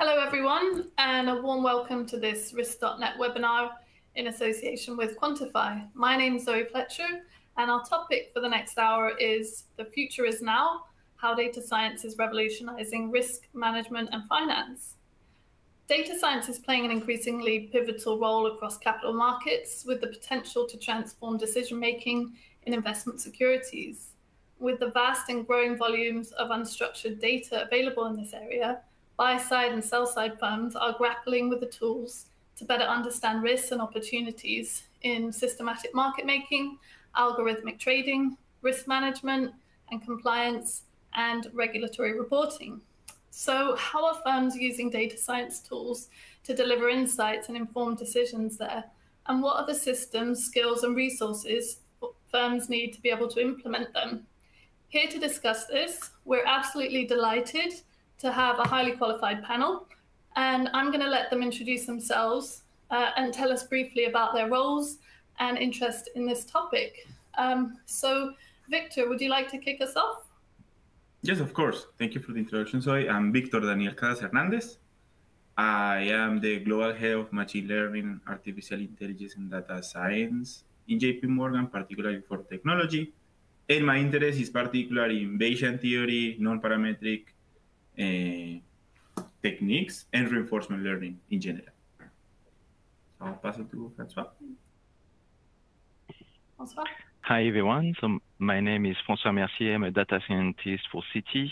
Hello, everyone, and a warm welcome to this Risk.net webinar in association with Quantifi. My name is Zoe Fletcher, and our topic for the next hour is The Future is Now How Data Science is Revolutionizing Risk Management and Finance. Data science is playing an increasingly pivotal role across capital markets with the potential to transform decision making in investment securities. With the vast and growing volumes of unstructured data available in this area, buy side and sell side firms are grappling with the tools to better understand risks and opportunities in systematic market making, algorithmic trading, risk management and compliance, and regulatory reporting. So, how are firms using data science tools to deliver insights and inform decisions there? And what are the systems, skills, and resources firms need to be able to implement them? Here to discuss this, we're absolutely delighted to have a highly qualified panel and I'm going to let them introduce themselves uh, and tell us briefly about their roles and interest in this topic. Um, so, Victor, would you like to kick us off? Yes, of course. Thank you for the introduction, Zoe. I'm Victor Daniel Casas Hernandez. I am the Global Head of Machine Learning, Artificial Intelligence, and Data Science in JP Morgan, particularly for technology. And my interest is particularly in Bayesian theory, non-parametric uh, techniques and reinforcement learning in general. I'll pass it to Francois. Francois? Hi, everyone. So my name is François Mercier. I'm a data scientist for Citi.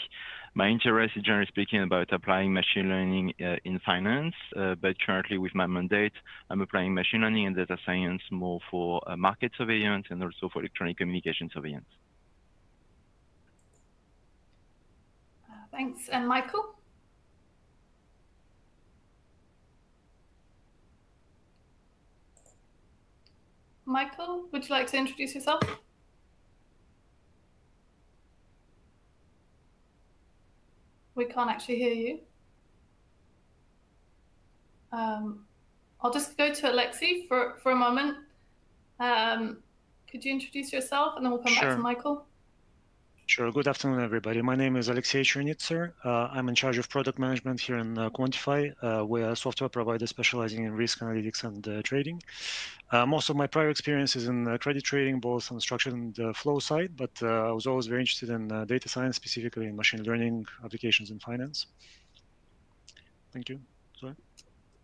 My interest is generally speaking about applying machine learning uh, in finance, uh, but currently with my mandate, I'm applying machine learning and data science more for uh, market surveillance and also for electronic communication surveillance. Uh, thanks. And Michael? Michael, would you like to introduce yourself? We can't actually hear you. Um, I'll just go to Alexei for, for a moment. Um, could you introduce yourself and then we'll come sure. back to Michael? Sure. Good afternoon, everybody. My name is Alexei Tchernitser. Uh, I'm in charge of product management here in uh, Quantifi. Uh, we're a software provider specializing in risk analytics and uh, trading. Uh, most of my prior experience is in uh, credit trading, both on the structured and flow side, but I was always very interested in data science, specifically in machine learning applications in finance. Thank you. Sorry.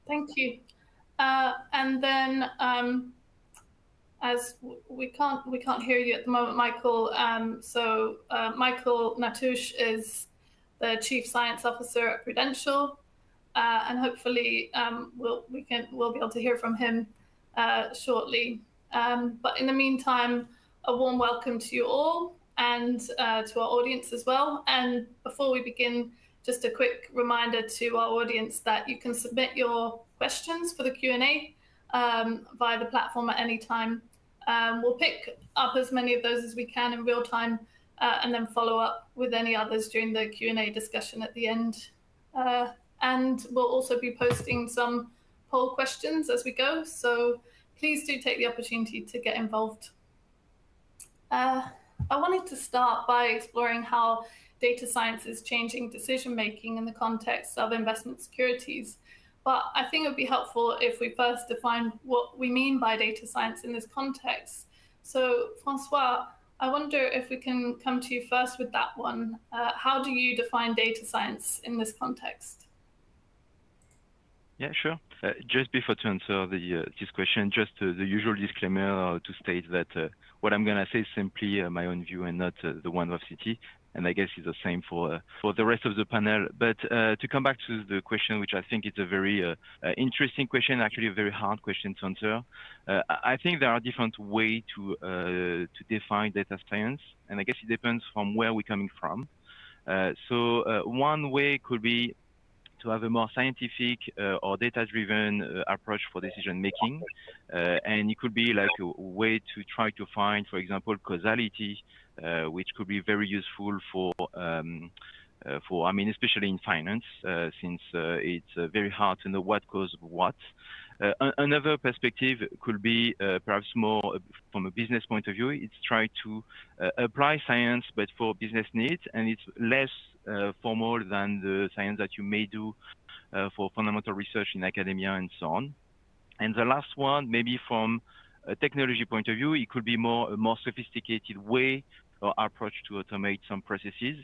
Thank you. and then um, as we can't we can't hear you at the moment, Michael. Um, so uh, Michael Natusch is the chief science officer at Prudential, uh, and hopefully um, we'll we can we'll be able to hear from him uh, shortly. Um, but in the meantime, a warm welcome to you all and uh, to our audience as well. And before we begin, just a quick reminder to our audience that you can submit your questions for the Q and A um, via the platform at any time. Um, we'll pick up as many of those as we can in real time uh, and then follow up with any others during the Q&A discussion at the end. Uh, and we'll also be posting some poll questions as we go. So please do take the opportunity to get involved. Uh, I wanted to start by exploring how data science is changing decision making in the context of investment securities. But I think it would be helpful if we first define what we mean by data science in this context. So, Francois, I wonder if we can come to you first with that one. Uh, how do you define data science in this context? Yeah, sure. Uh, just before to answer the, uh, this question, just uh, the usual disclaimer uh, to state that uh, what I'm going to say is simply my own view and not the one of Citi and I guess it's the same for uh, for the rest of the panel. But uh, to come back to the question, which I think is a very uh, interesting question, actually a very hard question to answer. I think there are different ways to to define data science, and I guess it depends from where we're coming from. so one way could be to have a more scientific uh, or data-driven uh, approach for decision making. Uh, and it could be like a way to try to find, for example, causality uh, which could be very useful for um, uh, for I mean especially in finance uh, since it's very hard to know what caused what. Another perspective could be perhaps more from a business point of view. It's try to apply science but for business needs and it's less formal than the science that you may do uh, for fundamental research in academia and so on. And the last one, maybe from a technology point of view, it could be more a more sophisticated way or approach to automate some processes.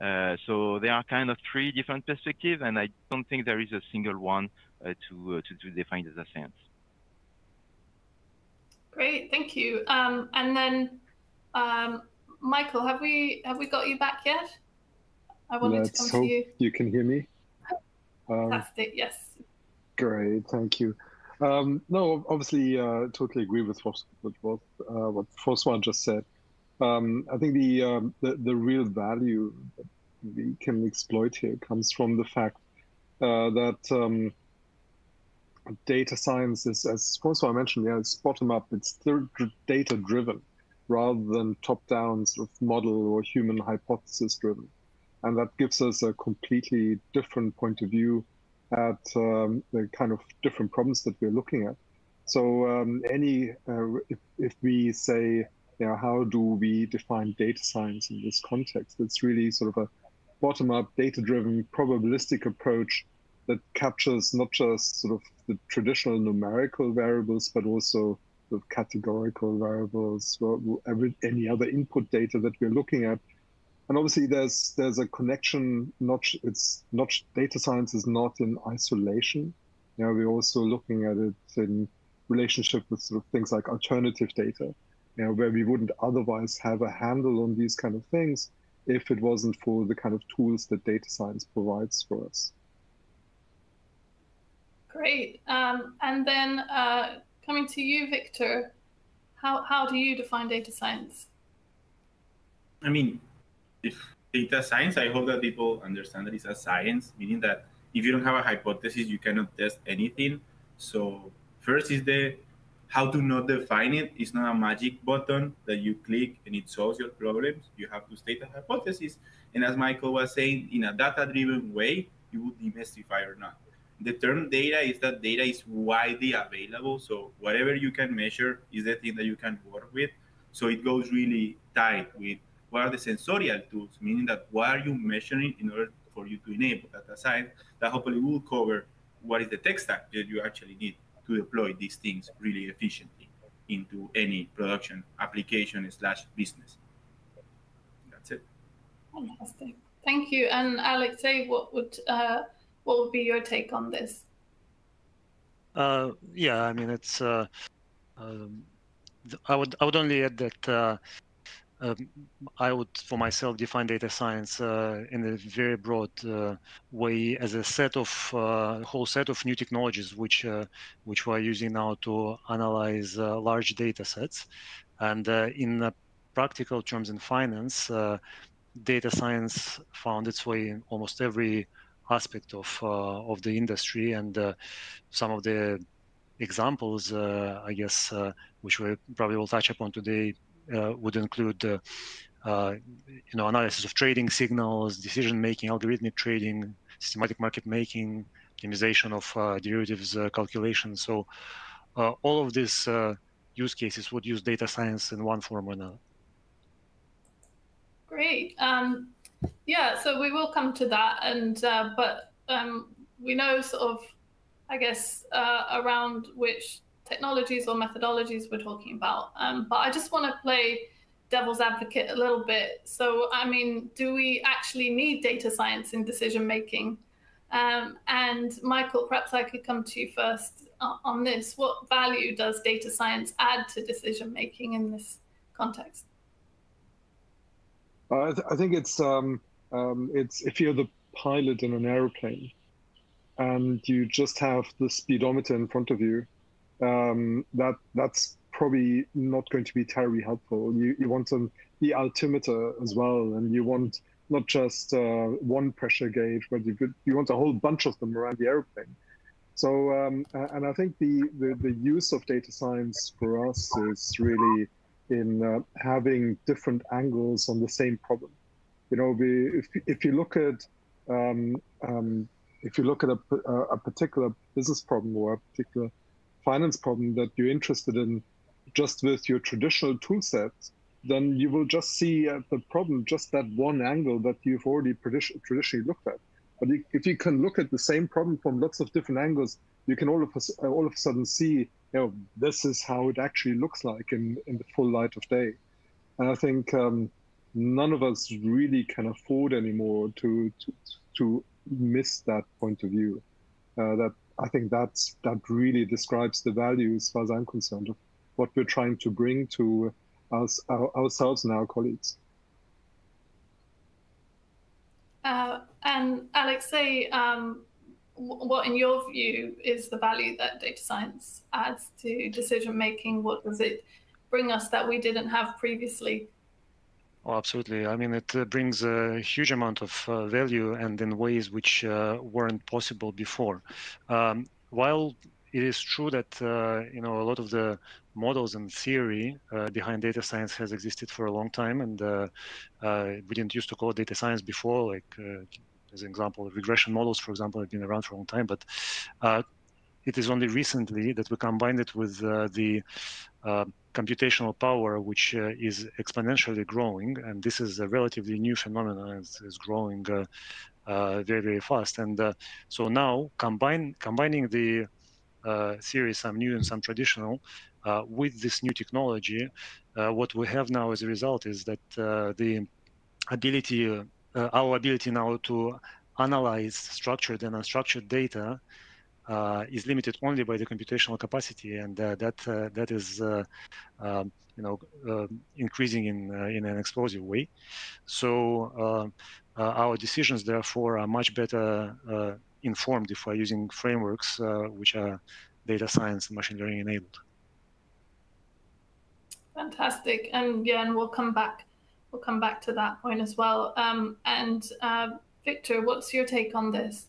Uh, so there are kind of three different perspectives, and I don't think there is a single one uh, to, uh, to, to define data science. Great, thank you. Um, and then, um, Michael, have we have we got you back yet? I wanted Let's to come hope to you. You can hear me. Um, Fantastic. Yes. Great. Thank you. Um, no, obviously, uh, totally agree with what what, uh, what Francois just said. Um, I think the, um, the, the real value that we can exploit here comes from the fact uh, that um, data science is, as Francois mentioned, yeah, it's bottom up. It's data driven rather than top down sort of model or human hypothesis driven, and that gives us a completely different point of view at um, the kind of different problems that we're looking at. So um, any uh, if, if we say you know, how do we define data science in this context? It's really sort of a bottom-up, data-driven, probabilistic approach that captures not just sort of the traditional numerical variables, but also the categorical variables, or every, any other input data that we're looking at. And obviously, there's there's a connection. Not it's not data science is not in isolation. You know, we're also looking at it in relationship with sort of things like alternative data you know, where we wouldn't otherwise have a handle on these kind of things if it wasn't for the kind of tools that data science provides for us. Great. Um, and then uh, coming to you, Victor, how, how do you define data science? I mean, if data science, I hope that people understand that it's a science, meaning that if you don't have a hypothesis, you cannot test anything. So first is the how to not define it. it is not a magic button that you click and it solves your problems. You have to state a hypothesis. And as Michael was saying, in a data driven way, you would demystify or not. The term data is that data is widely available. So whatever you can measure is the thing that you can work with. So it goes really tight with what are the sensorial tools, meaning that what are you measuring in order for you to enable data science that hopefully will cover what is the tech stack that you actually need to deploy these things really efficiently into any production application slash business. That's it. Fantastic. Thank you. And Alexei, what would uh, what would be your take on this? Uh, yeah, I mean, it's. Uh, um, I would I would only add that uh, um, I would, for myself, define data science uh, in a very broad uh, way as a set of uh, whole set of new technologies which which we're using now to analyze large data sets, and in practical terms in finance, data science found its way in almost every aspect of of the industry, and some of the examples, I guess, which we probably will touch upon today, uh, would include uh, uh, you know analysis of trading signals, decision making, algorithmic trading, systematic market making, optimization of derivatives calculation. So all of these use cases would use data science in one form or another. Great. Um, yeah, so we will come to that, and uh, but um, we know sort of, I guess, uh, around which technologies or methodologies we're talking about. Um, but I just want to play devil's advocate a little bit. So, I mean, do we actually need data science in decision making? Um, and Michael, perhaps I could come to you first on this. What value does data science add to decision making in this context? I, th I, think it's um, um, it's if you're the pilot in an aeroplane and you just have the speedometer in front of you um, that that's probably not going to be terribly helpful. You you want some the altimeter as well, and you want not just uh, one pressure gauge, but you you want a whole bunch of them around the airplane. So, um, and I think the, the, the use of data science for us is really in uh, having different angles on the same problem. You know, we, if if you look at um, um, if you look at a, a particular business problem or a particular finance problem that you're interested in just with your traditional tool set, then you will just see uh, the problem just that one angle that you've already traditionally looked at. But if you can look at the same problem from lots of different angles, you can all of a, all of a sudden see, you know, this is how it actually looks like in, in the full light of day. And I think um, none of us really can afford anymore to to, to miss that point of view. Uh, that I think that's that really describes the value, as far as I'm concerned, of what we're trying to bring to us our, ourselves and our colleagues. Uh, and Alexei, um, what, in your view, is the value that data science adds to decision making? What does it bring us that we didn't have previously? Oh, absolutely. I mean, it uh, brings a huge amount of uh, value and in ways which uh, weren't possible before. Um, while it is true that uh, you know a lot of the models and theory uh, behind data science has existed for a long time, and uh, we didn't used to call it data science before. Like as an example, regression models, for example, have been around for a long time, but uh, it is only recently that we combined it with uh, the uh, computational power, which uh, is exponentially growing, and this is a relatively new phenomenon. It's, it's growing uh, uh, very, very fast. And so now, combine combining the theory, some new and some traditional, with this new technology, what we have now as a result is that the ability, our ability now to analyze structured and unstructured data uh, is limited only by the computational capacity, and uh, that uh, that is um, you know increasing in in an explosive way. So our decisions, therefore, are much better informed if we're using frameworks which are data science and machine learning enabled. Fantastic, and yeah, and we'll come back. We'll come back to that point as well. Um, and uh, Victor, what's your take on this?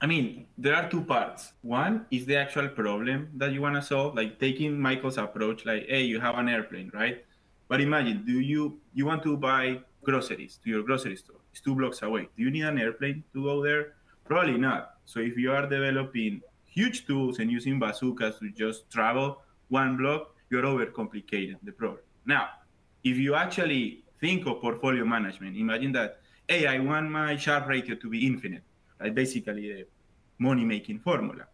I mean, there are two parts. One is the actual problem that you want to solve, like taking Michael's approach, like, hey, you have an airplane, right? But imagine, do you you want to buy groceries to your grocery store? It's two blocks away. Do you need an airplane to go there? Probably not. So if you are developing huge tools and using bazookas to just travel one block, you're overcomplicating the problem. Now, if you actually think of portfolio management, imagine that, hey, I want my Sharpe ratio to be infinite like basically the money making formula.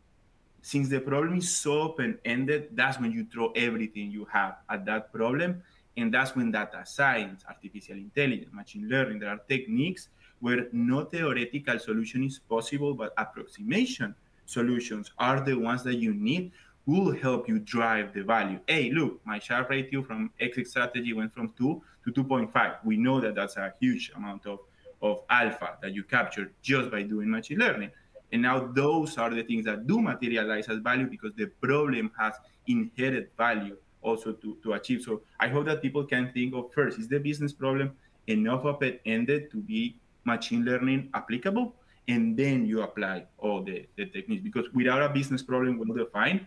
Since the problem is so open ended, that's when you throw everything you have at that problem. And that's when data science, artificial intelligence, machine learning, there are techniques where no theoretical solution is possible, but approximation solutions are the ones that you need will help you drive the value. Hey, look, my Sharpe ratio from X strategy went from 2 to 2.5. We know that that's a huge amount of of alpha that you capture just by doing machine learning. And now those are the things that do materialize as value because the problem has inherent value also to, to achieve. So I hope that people can think of first, is the business problem enough of it ended to be machine learning applicable? And then you apply all the, the techniques because without a business problem well defined,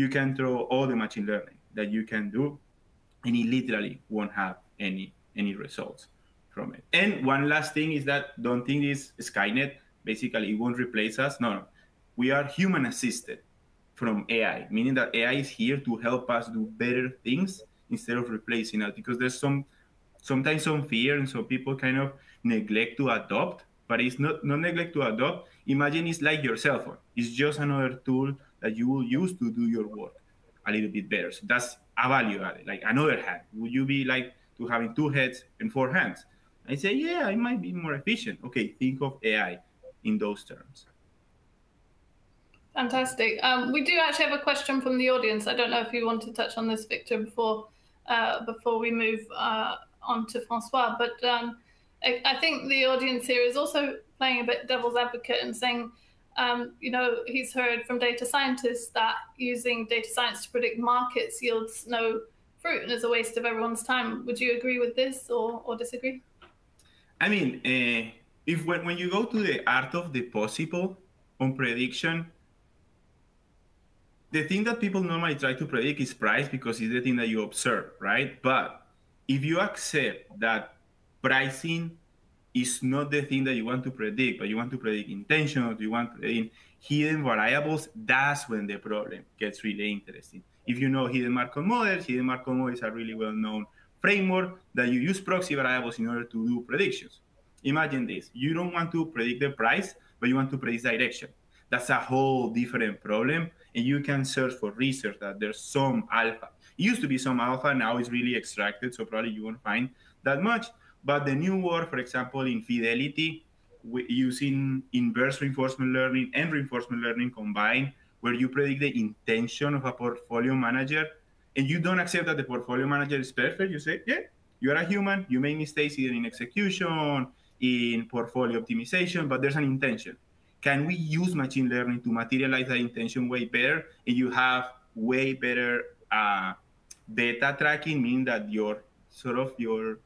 you can throw all the machine learning that you can do and it literally won't have any any results from it. And one last thing is that don't think this Skynet basically it won't replace us. No, no. We are human assisted from AI, meaning that AI is here to help us do better things instead of replacing us because there's some sometimes some fear and so people kind of neglect to adopt, but it's not not neglect to adopt. Imagine it's like your cell phone. It's just another tool that you will use to do your work a little bit better. So that's a value added, like another hand. Would you be like to having two heads and four hands? I say, yeah, I might be more efficient. Okay, think of AI in those terms. Fantastic. Um, we do actually have a question from the audience. I don't know if you want to touch on this, Victor, before uh, before we move uh, on to Francois. But um, I, I, think the audience here is also playing a bit devil's advocate and saying, um, you know, he's heard from data scientists that using data science to predict markets yields no fruit and is a waste of everyone's time. Would you agree with this or, or disagree? I mean, uh, if when, when you go to the art of the possible on prediction, the thing that people normally try to predict is price because it's the thing that you observe, right? But if you accept that pricing is not the thing that you want to predict, but you want to predict intention, or you want to predict hidden variables, that's when the problem gets really interesting. If you know hidden Markov models, hidden Markov models are really well known framework that you use proxy variables in order to do predictions. Imagine this: you don't want to predict the price, but you want to predict direction. That's a whole different problem, and you can search for research that there's some alpha. It used to be some alpha, now it's really extracted, so probably you won't find that much. But the new work, for example, in Fidelity, using inverse reinforcement learning and reinforcement learning combined, where you predict the intention of a portfolio manager, and you don't accept that the portfolio manager is perfect. You say, yeah, you are a human. You make mistakes either in execution, in portfolio optimization, but there's an intention. Can we use machine learning to materialize that intention way better? And you have way better uh, beta tracking, meaning that your sort of your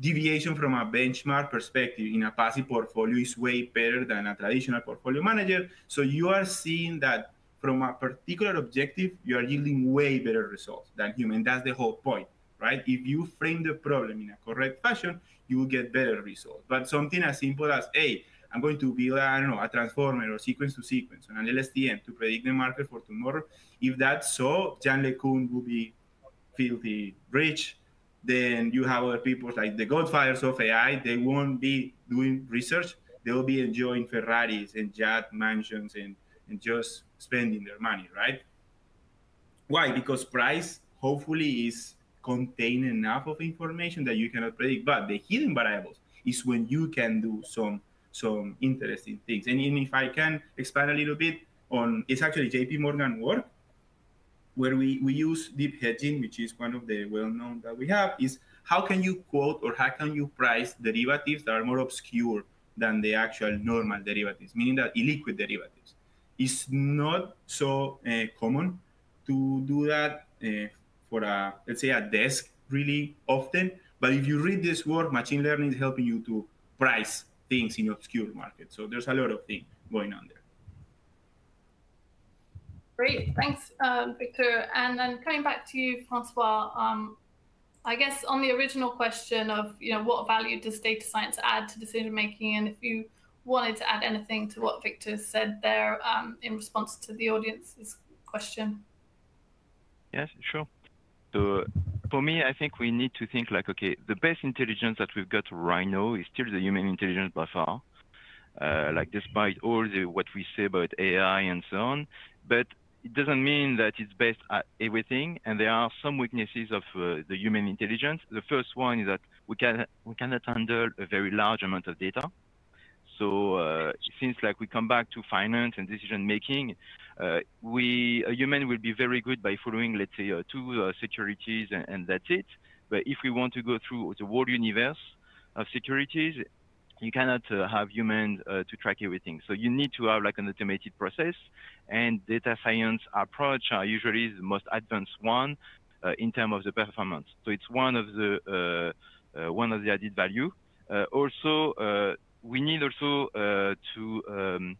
deviation from a benchmark perspective in a passive portfolio is way better than a traditional portfolio manager. So you are seeing that from a particular objective, you are yielding way better results than human. That's the whole point, right? If you frame the problem in a correct fashion, you will get better results. But something as simple as, hey, I'm going to build, I don't know, a transformer or sequence to sequence on an LSTM to predict the market for tomorrow. If that's so, Yann LeCun will be filthy rich then you have other people like the godfathers of AI. They won't be doing research. They will be enjoying Ferraris and yacht mansions and, and just spending their money, right? Why? Because price hopefully is contain enough of information that you cannot predict. But the hidden variables is when you can do some some interesting things. And if I can expand a little bit on, it's actually JP Morgan work where we, we use deep hedging, which is one of the well-known that we have, is how can you quote or how can you price derivatives that are more obscure than the actual normal derivatives, meaning that illiquid derivatives. It's not so uh, common to do that uh, for a, let's say, a desk really often. But if you read this work, machine learning is helping you to price things in obscure markets. So there's a lot of things going on there. Great, thanks, um, Victor. And then coming back to you, Francois, um, I guess on the original question of, you know, what value does data science add to decision making? And if you wanted to add anything to what Victor said there um, in response to the audience's question. Yes, sure. So for me, I think we need to think like, okay, the best intelligence that we've got right now is still the human intelligence by far. Uh, like despite all the what we say about AI and so on, but it doesn't mean that it's based at everything, and there are some weaknesses of uh, the human intelligence. The first one is that we can we cannot handle a very large amount of data. So uh, since like we come back to finance and decision making, uh, we a human will be very good by following let's say uh, two uh, securities and, and, that's it. But if we want to go through the whole universe of securities, you cannot uh, have humans uh, to track everything. So you need to have like an automated process and data science approach are usually the most advanced one uh, in terms of the performance. So it's one of the uh, uh, one of the added value. Uh, also, we need also to um,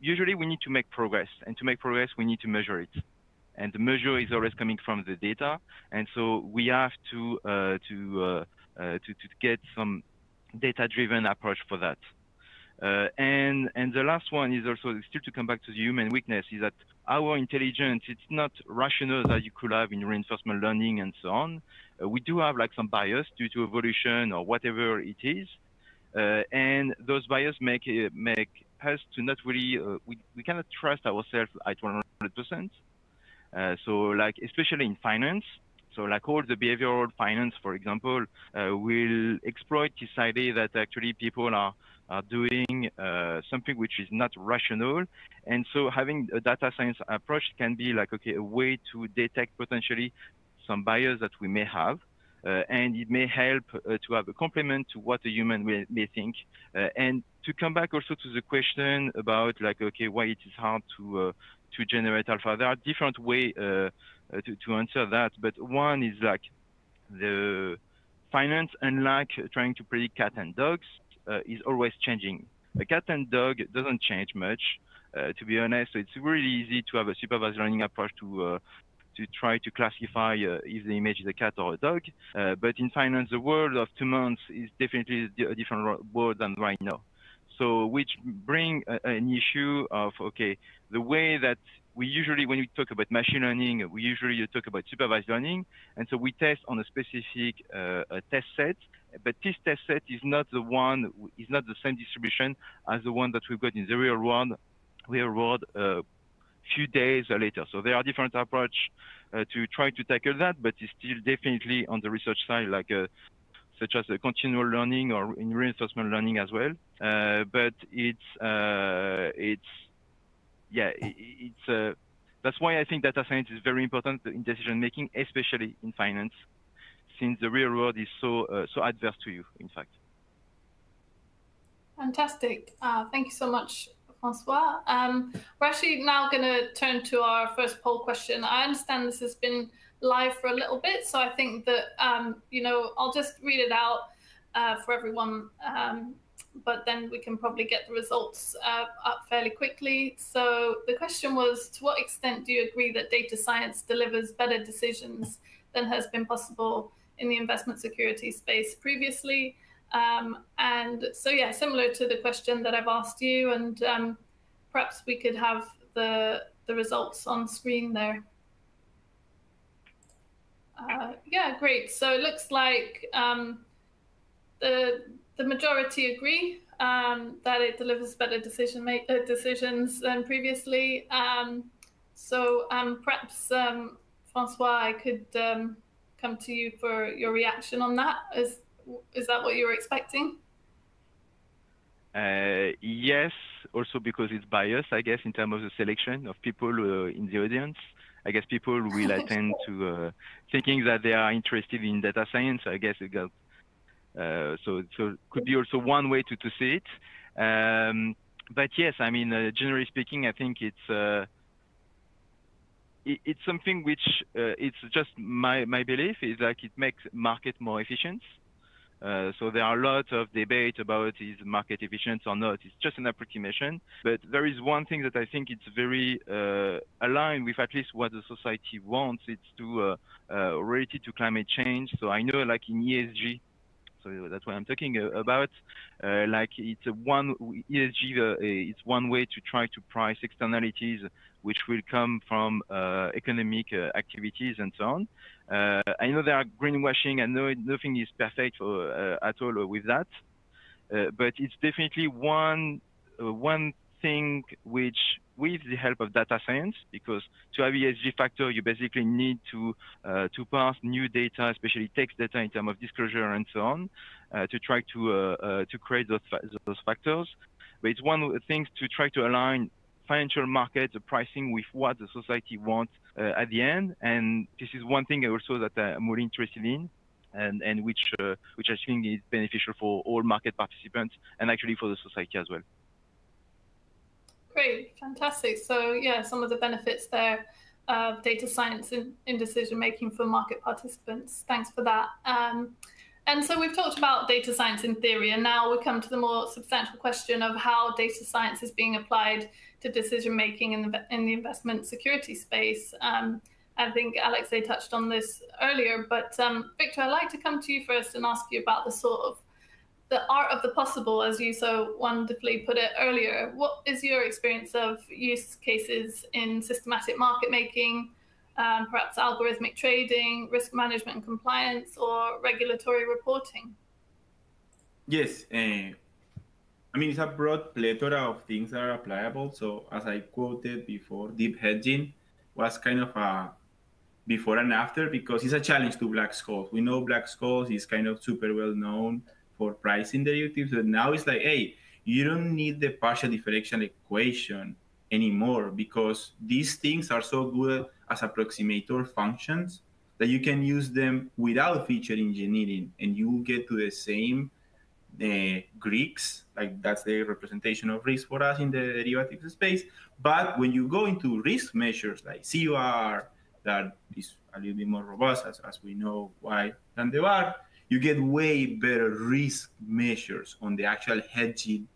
usually we need to make progress, and to make progress, we need to measure it. And the measure is always coming from the data, and so we have to to to to get some data-driven approach for that. Uh, and and the last one is also still to come back to the human weakness is that our intelligence it's not rational that you could have in reinforcement learning and so on. Uh, we do have like some bias due to evolution or whatever it is, uh, and those bias make uh, make us to not really uh, we we cannot trust ourselves at 100 percent. Uh, so like especially in finance, so like all the behavioral finance, for example, uh, will exploit this idea that actually people are, are doing uh, something which is not rational. And so having a data science approach can be like, okay, a way to detect potentially some bias that we may have. Uh, and it may help uh, to have a complement to what a human may, may think. Uh, and to come back also to the question about like, okay, why it is hard to uh, to generate alpha. There are different ways uh, uh, to, to answer that, but one is like the finance, unlike trying to predict cat and dogs, uh, is always changing. A cat and dog doesn't change much, uh, to be honest. So it's really easy to have a supervised learning approach to uh, to try to classify uh, if the image is a cat or a dog. Uh, but in finance, the world of two months is definitely a different world than right now. So which bring a, an issue of, okay, the way that we usually, when we talk about machine learning, we usually talk about supervised learning. And so we test on a specific uh, a test set, but this test set is not the one, is not the same distribution as the one that we've got in the real world, real world a few days later. So there are different approach uh, to try to tackle that, but it's still definitely on the research side, like uh, such as a continual learning or in reinforcement learning as well. Uh, but it's it's yeah, it, it's that's why I think data science is very important in decision making, especially in finance, since the real world is so uh, so adverse to you. In fact. Fantastic. Uh, thank you so much, Francois. Um, we're actually now going to turn to our first poll question. I understand this has been live for a little bit, so I think that um, you know I'll just read it out uh, for everyone um, but then we can probably get the results uh, up fairly quickly. So the question was, to what extent do you agree that data science delivers better decisions than has been possible in the investment security space previously? Um, and so, yeah, similar to the question that I've asked you, and um, perhaps we could have the the results on screen there. Uh, yeah, great. So it looks like um, the the majority agree um, that it delivers better decision make, uh, decisions than previously. Um, so um, perhaps, um, Francois, I could um, come to you for your reaction on that. Is, is that what you were expecting? Uh, yes, also because it's biased, I guess, in terms of the selection of people uh, in the audience. I guess people will attend to uh, thinking that they are interested in data science. I guess so so could be also one way to to see it. Um, but yes, I mean, uh, generally speaking, I think it's uh, it's something which uh, it's just my my belief is like it makes market more efficient. Uh, so there are a lot of debate about is market efficient or not. It's just an approximation. But there is one thing that I think it's very uh, aligned with at least what the society wants. It's to related to climate change. So I know like in ESG, so that's what I'm talking about. Uh, like it's a one ESG, uh, it's one way to try to price externalities which will come from uh, economic activities and so on. I know there are greenwashing, and no, nothing is perfect for, at all with that, but it's definitely one one thing which with the help of data science, because to have ESG factor, you basically need to uh, to parse new data, especially text data in terms of disclosure and so on, uh, to try to uh, uh to create those those factors. But it's one of the things to try to align financial market pricing with what the society wants uh, at the end. And this is one thing also that I'm really interested in. And, and which uh, which I think is beneficial for all market participants and actually for the society as well. Great, fantastic. So yeah, some of the benefits there of data science in, in decision making for market participants. Thanks for that. Um, and so we've talked about data science in theory, and now we come to the more substantial question of how data science is being applied to decision making in the in the investment security space. Um, I think Alexei touched on this earlier, but um, Victor, I'd like to come to you first and ask you about the sort of the art of the possible, as you so wonderfully put it earlier. What is your experience of use cases in systematic market making, um, perhaps algorithmic trading, risk management and compliance, or regulatory reporting? Yes, uh, I mean, it's a broad plethora of things that are applicable. So, as I quoted before, deep hedging was kind of a before and after because it's a challenge to Black-Scholes. We know Black-Scholes is kind of super well known for pricing derivatives. But now it's like, hey, you don't need the partial differential equation anymore because these things are so good as approximator functions that you can use them without feature engineering and you will get to the same uh, Greeks, like that's the representation of risk for us in the derivatives space. But when you go into risk measures like CVaR, that is a little bit more robust, as, as we know why than the VaR, you get way better risk measures on the actual hedging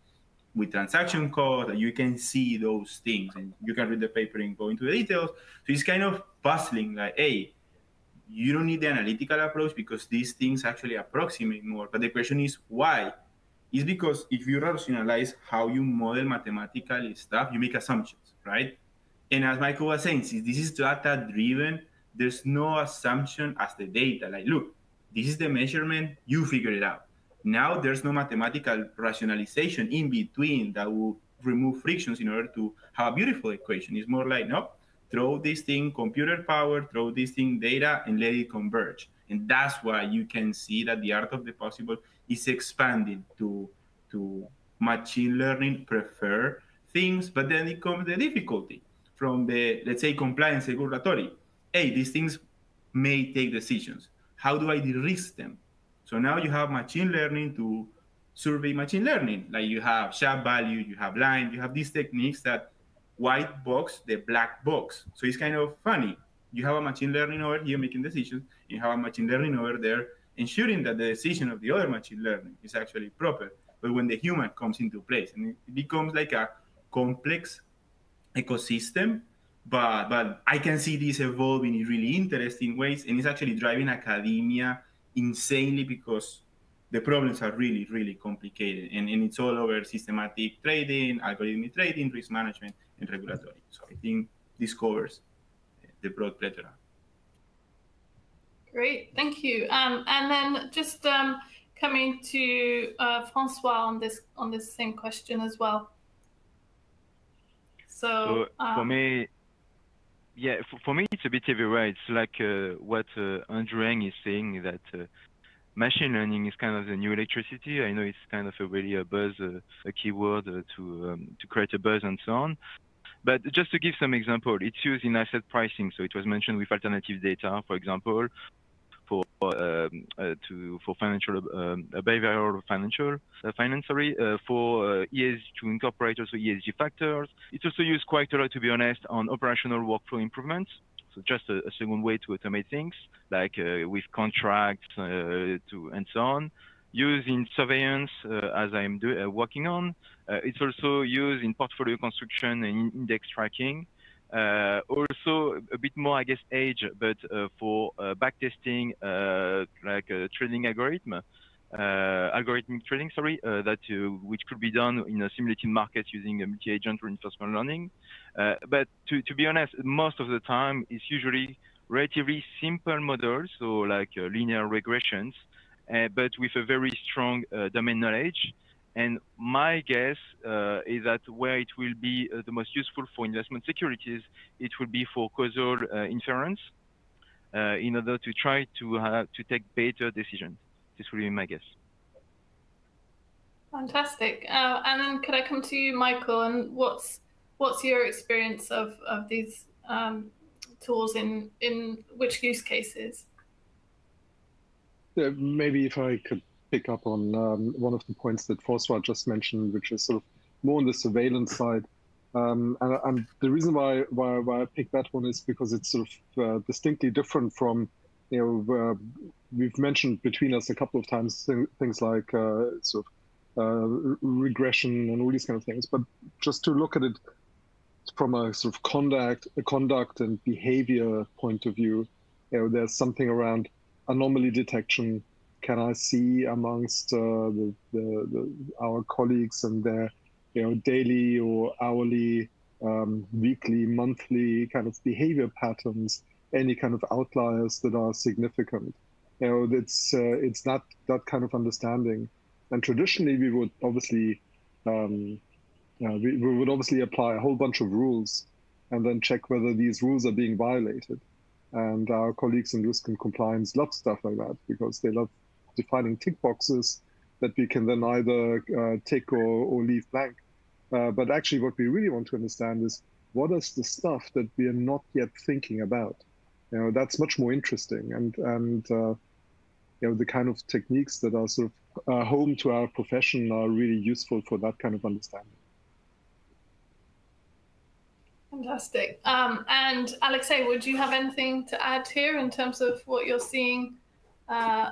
with transaction cost you can see those things and you can read the paper and go into the details. So it's kind of puzzling like hey you don't need the analytical approach because these things actually approximate more. But the question is why? Is because if you rationalize how you model mathematical stuff you make assumptions right? And as Michael was saying since this is data driven there's no assumption as the data. Like look this is the measurement, you figure it out. Now there's no mathematical rationalization in between that will remove frictions in order to have a beautiful equation. It's more like, no, throw this thing computer power, throw this thing data, and let it converge. And that's why you can see that the art of the possible is expanding to, to machine learning prefer things, but then it comes the difficulty from the, let's say, compliance regulatory. Hey, these things may take decisions. How do I de-risk them? So now you have machine learning to survey machine learning. Like you have SHAP value, you have LIME, you have these techniques that white box the black box. So it's kind of funny. You have a machine learning over here making decisions. You have a machine learning over there ensuring that the decision of the other machine learning is actually proper. But when the human comes into place, and it becomes like a complex ecosystem but but I can see this evolving in really interesting ways, and it's actually driving academia insanely because the problems are really really complicated, and, and it's all over systematic trading, algorithmic trading, risk management, and regulatory. So I think this covers the broad plethora. Great, thank you. Um, and then just um, coming to uh, Francois on this on this same question as well. So, so um, for me, yeah, for, for, me, it's a bit everywhere. It's like uh, what uh, Andrew Ng is saying that uh, machine learning is kind of the new electricity. I know it's kind of a really a buzz, uh, a keyword uh, to um, to create a buzz and so on. But just to give some example, it's used in asset pricing. So it was mentioned with alternative data, for example, for um, uh, to for financial um, behavioral financial uh, finance sorry uh, for ESG to incorporate also ESG factors. It's also used quite a lot, to be honest, on operational workflow improvements. So just a, a second way to automate things, like with contracts to and so on used in surveillance, uh, as I'm do, uh, working on. Uh, it's also used in portfolio construction and index tracking. Uh, also, a bit more, I guess, age, but uh, for uh, backtesting, uh, like a trading algorithm, uh, algorithmic trading, sorry, uh, that which could be done in a simulated market using a multi-agent reinforcement learning. but to, to be honest, most of the time, it's usually relatively simple models, so like linear regressions, but with a very strong domain knowledge. And my guess uh, is that where it will be uh, the most useful for investment securities, it will be for causal uh, inference uh, in order to try to have, to take better decisions. This will be my guess. Fantastic. Uh, and then could I come to you, Michael? And what's what's your experience of of these um, tools in in which use cases? Yeah, maybe if I could pick up on um, one of the points that Francois just mentioned, which is sort of more on the surveillance side. Um, and, and, the reason why, why, why I picked that one is because it's sort of uh, distinctly different from, you know, uh, we've mentioned between us a couple of times things like uh, sort of uh, regression and all these kind of things. But just to look at it from a sort of conduct, conduct and behavior point of view, you know, there's something around anomaly detection, can I see amongst uh, the, the, the, our colleagues and their you know daily or hourly, um, weekly, monthly kind of behavior patterns, any kind of outliers that are significant. You know, it's uh, it's that that kind of understanding. And traditionally, we would obviously um, uh, we, we would obviously apply a whole bunch of rules and then check whether these rules are being violated. And our colleagues in risk and compliance love stuff like that because they love defining tick boxes that we can then either uh, tick or, or leave blank. Uh, but actually, what we really want to understand is what is the stuff that we are not yet thinking about. You know, that's much more interesting, and and uh, you know the kind of techniques that are sort of uh, home to our profession are really useful for that kind of understanding. Fantastic. Um, and Alexei, would you have anything to add here in terms of what you're seeing uh,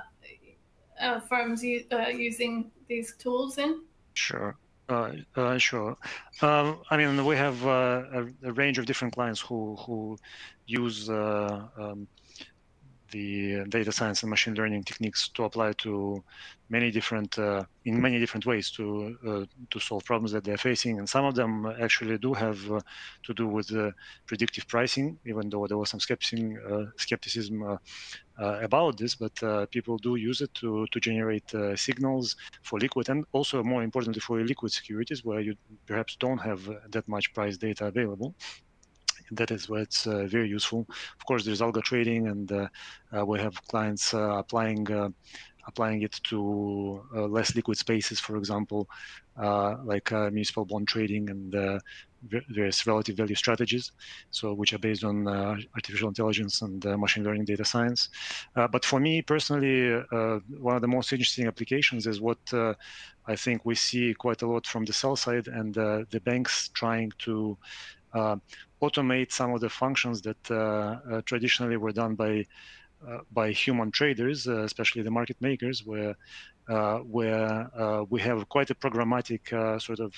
uh, firms uh, using these tools in? Sure. Uh, uh, sure. Um, I mean, we have uh, a, a, range of different clients who who use uh, um, the data science and machine learning techniques to apply to many different uh, in many different ways to uh, to solve problems that they're facing. And some of them actually do have uh, to do with predictive pricing even though there was some skepticism uh, skepticism uh, about this but people do use it to to generate signals for liquid and also more importantly for liquid securities where you perhaps don't have that much price data available that is where it's uh, very useful. Of course, there's algo trading, and uh, uh, we have clients applying applying it to less liquid spaces, for example, like municipal bond trading and various relative value strategies, so which are based on uh, artificial intelligence and uh, machine learning data science. Uh, but for me personally, one of the most interesting applications is what I think we see quite a lot from the sell side and the banks trying to automate some of the functions that uh, uh, traditionally were done by uh, by human traders, especially the market makers, where where we have quite a programmatic sort of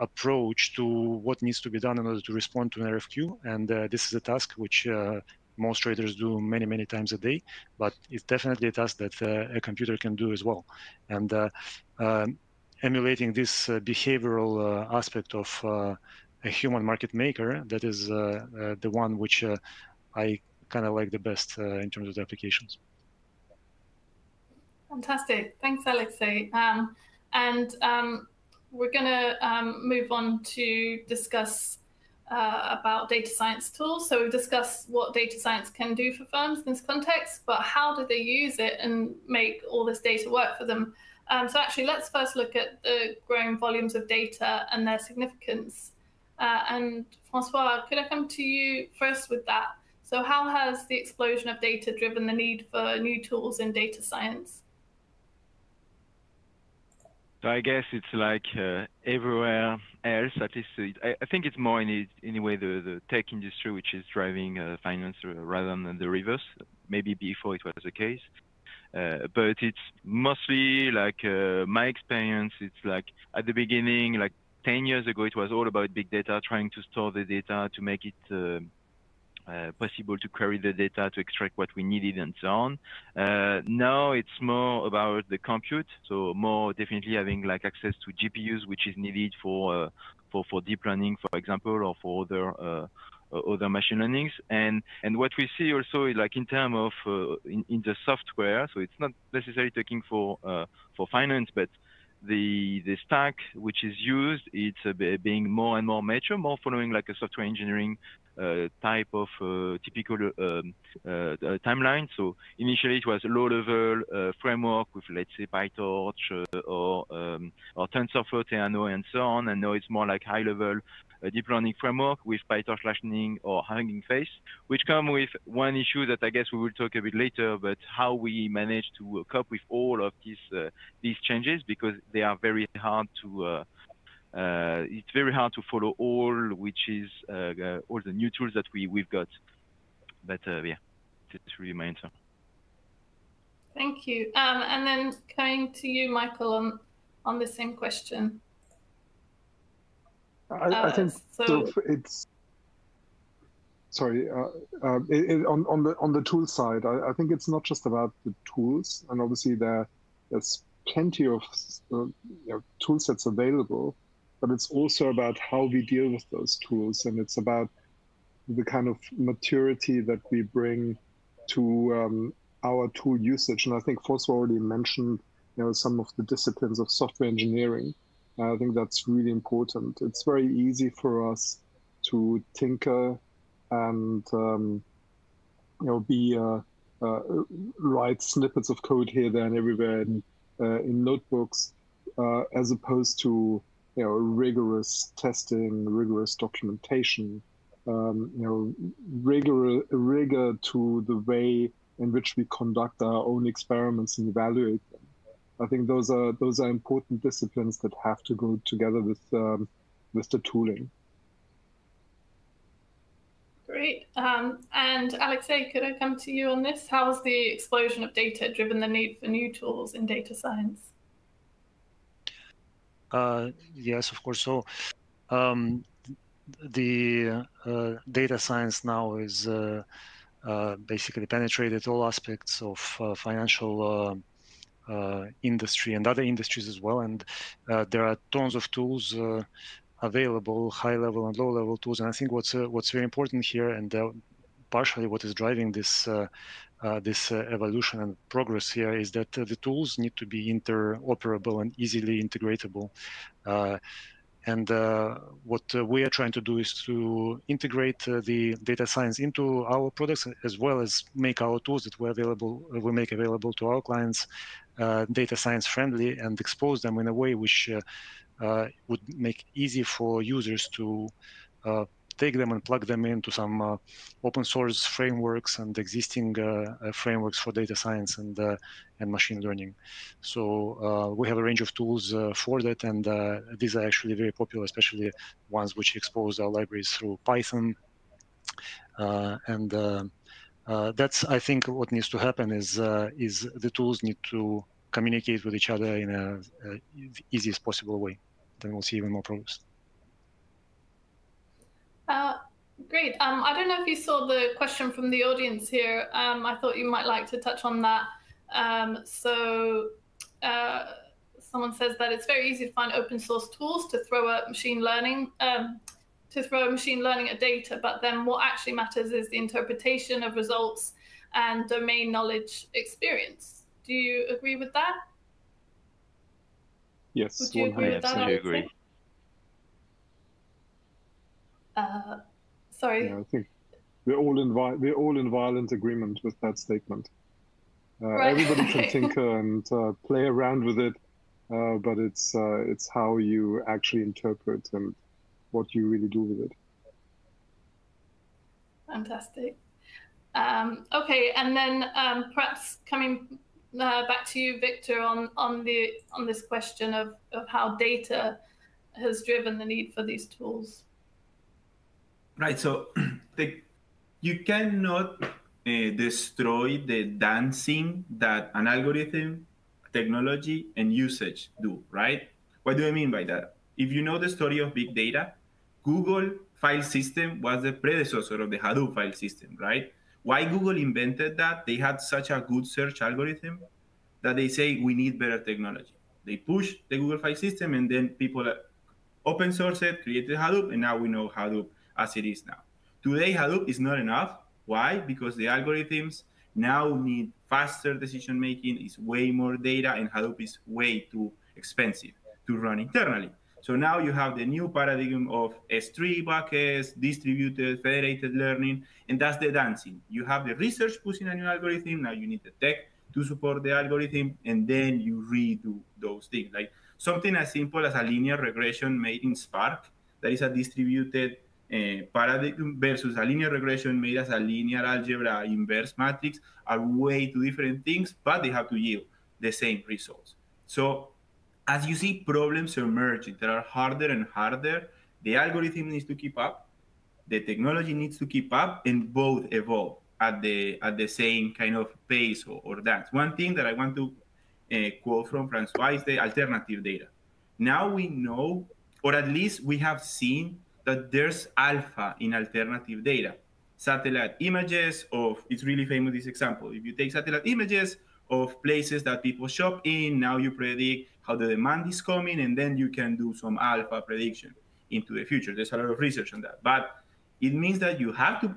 approach to what needs to be done in order to respond to an RFQ. And uh, this is a task which uh, most traders do many, many times a day, but it's definitely a task that uh, a computer can do as well. And um, emulating this behavioral aspect of a human market maker that is uh, uh, the one which uh, I kind of like the best in terms of the applications. Fantastic. Thanks, Alexei. Um, and um, we're going to um, move on to discuss uh, about data science tools. So we've discussed what data science can do for firms in this context, but how do they use it and make all this data work for them? Um, so actually, let's first look at the growing volumes of data and their significance. Uh, and Francois, could I come to you first with that? So, how has the explosion of data driven the need for new tools in data science? So I guess it's like uh, everywhere else. At least it, I, I, think it's more in it, anyway the, the tech industry which is driving uh, finance rather than the reverse. Maybe before it was the case, uh, but it's mostly like uh, my experience. It's like at the beginning, like 10 years ago, it was all about big data, trying to store the data to make it uh, uh, possible to query the data to extract what we needed and so on. Uh, now it's more about the compute, so more definitely having like access to GPUs, which is needed for uh, for for deep learning, for example, or for other uh, other machine learnings. And and what we see also is like in terms of uh, in, in the software, so it's not necessarily talking for for finance, but the the stack which is used it's uh, being more and more mature, more following like a software engineering type of uh, typical um, uh, uh, timeline. So initially it was low level uh, framework with let's say PyTorch or um, or TensorFlow, Theano, and so on, and now it's more like high level a deep learning framework with PyTorch Lightning or Hugging Face, which come with one issue that I guess we will talk a bit later, but how we manage to cope with all of these uh, these changes because they are very hard to. Uh, uh, it's very hard to follow all, which is uh, uh, all the new tools that we we've got. But uh, yeah, that's really my answer. Thank you. Um, and then coming to you, Michael, on on the same question. I, uh, I think so, it's sorry uh, uh, it, it, on on the on the tool side. I, I, think it's not just about the tools, and obviously there there's plenty of uh, you know, tool sets available, but it's also about how we deal with those tools, and it's about the kind of maturity that we bring to um, our tool usage. And I think Foss already mentioned you know some of the disciplines of software engineering I think that's really important. It's very easy for us to tinker and um, you know be uh, uh, write snippets of code here, there, and everywhere in, uh, in notebooks, uh, as opposed to you know rigorous testing, rigorous documentation, um, you know rigor rigor to the way in which we conduct our own experiments and evaluate them. I think those are those are important disciplines that have to go together with um, with the tooling. Great. Um, and Alexei, could I come to you on this? How has the explosion of data driven the need for new tools in data science? Uh, yes, of course. So um, the uh, data science now is uh, uh, basically penetrated all aspects of uh, financial industry and other industries as well. And there are tons of tools available, high level and low level tools. And I think what's what's very important here, and partially what is driving this uh, uh, this uh, evolution and progress here is that the tools need to be interoperable and easily integratable. And uh, what uh, we are trying to do is to integrate uh, the data science into our products, as well as make our tools that we available we make available to our clients data science friendly and expose them in a way which would make easy for users to take them and plug them into some uh, open source frameworks and existing uh, uh, frameworks for data science and and machine learning. So we have a range of tools for that, and these are actually very popular, especially ones which expose our libraries through Python and. Uh, that's I think what needs to happen is uh, is the tools need to communicate with each other in a, a easiest possible way. Then we'll see even more progress. Uh, great. Um, I don't know if you saw the question from the audience here. Um, I thought you might like to touch on that. Um, so uh, someone says that it's very easy to find open source tools to throw at machine learning, um, to throw machine learning at data, but then what actually matters is the interpretation of results and domain knowledge experience. Do you agree with that? Yes, Would you agree with that? I agree. Uh, sorry. Yeah, I think we're all in vi- we're all in violent agreement with that statement. Uh, right. Everybody can tinker and uh, play around with it, uh, but it's uh, it's how you actually interpret and what you really do with it. Fantastic. Um, okay, and then um, perhaps coming uh, back to you, Victor, on on the on this question of of how data has driven the need for these tools. Right. So the, you cannot uh, destroy the dancing that an algorithm, technology, and usage do, right? What do I mean by that? If you know the story of big data, Google file system was the predecessor of the Hadoop file system, right? Why Google invented that? They had such a good search algorithm that they say we need better technology. They push the Google file system and then people open source it, created Hadoop, and now we know Hadoop as it is now. Today, Hadoop is not enough. Why? Because the algorithms now need faster decision making, is way more data, and Hadoop is way too expensive to run internally. So now you have the new paradigm of S3 buckets, distributed, federated learning, and that's the dancing. You have the research pushing a new algorithm, now you need the tech to support the algorithm, and then you redo those things. Like something as simple as a linear regression made in Spark, that is a distributed uh, paradigm versus a linear regression made as a linear algebra inverse matrix are way two different things, but they have to yield the same results. So as you see problems emerging that are harder and harder, the algorithm needs to keep up, the technology needs to keep up, and both evolve at the at the same kind of pace or, or dance. One thing that I want to uh, quote from Francois is the alternative data. Now we know, or at least we have seen that there's alpha in alternative data. Satellite images of, it's really famous this example. If you take satellite images of places that people shop in, now you predict how the demand is coming, and then you can do some alpha prediction into the future. There's a lot of research on that. But it means that you have to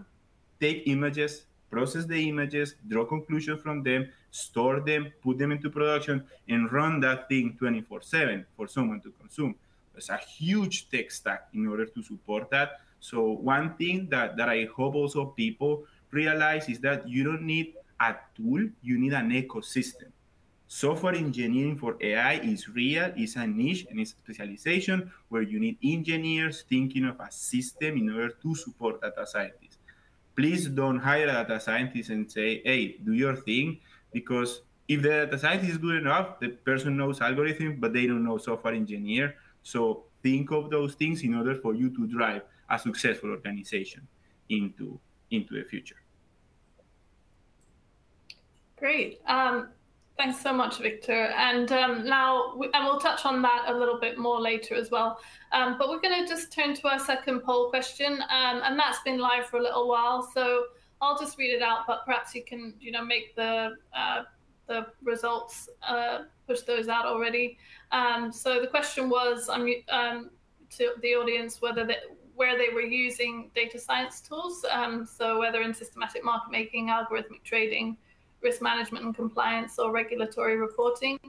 take images, process the images, draw conclusions from them, store them, put them into production, and run that thing 24 7 for someone to consume. It's a huge tech stack in order to support that. So one thing that, that I hope also people realize is that you don't need a tool, you need an ecosystem. Software engineering for AI is real, it's a niche and it's a specialization where you need engineers thinking of a system in order to support data scientists. Please don't hire a data scientist and say, hey, do your thing, because if the data scientist is good enough, the person knows algorithm, but they don't know software engineer. So think of those things in order for you to drive a successful organization into into the future. Great. Um, thanks so much, Victor. And um, now, we, and we'll touch on that a little bit more later as well. Um, but we're going to just turn to our second poll question, um, and that's been live for a little while. So I'll just read it out, but perhaps you can, you know, make the uh, the results uh, push those out already. Um, so the question was um, to the audience whether they, where they were using data science tools. Um, so whether in systematic market making, algorithmic trading, risk management and compliance, or regulatory reporting.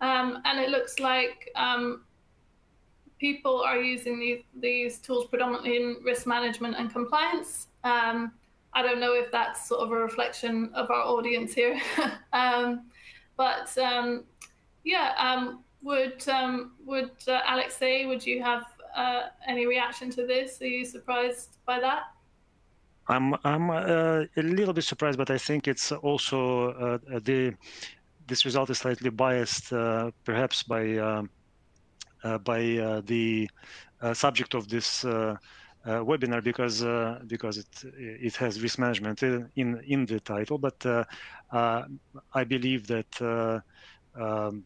Um, and it looks like um, people are using these, these tools predominantly in risk management and compliance. Um, I don't know if that's sort of a reflection of our audience here. um, but um, yeah, um, would um, would uh, Alexei, would you have uh, any reaction to this? Are you surprised by that? I'm I'm uh, a little bit surprised, but I think it's also uh, the this result is slightly biased, uh, perhaps by um, uh, by the subject of this uh, Uh, webinar because uh, because it it has risk management in in the title, but uh, uh I believe that uh, um,